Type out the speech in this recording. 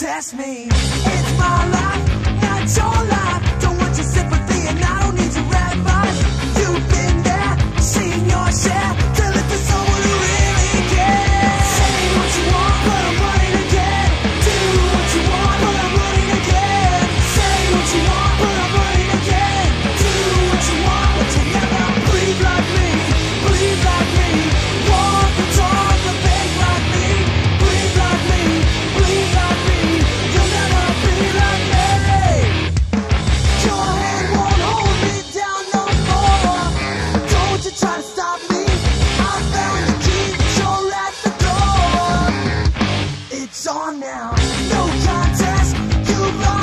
test me. It's my life, not your life. No contest, you lost.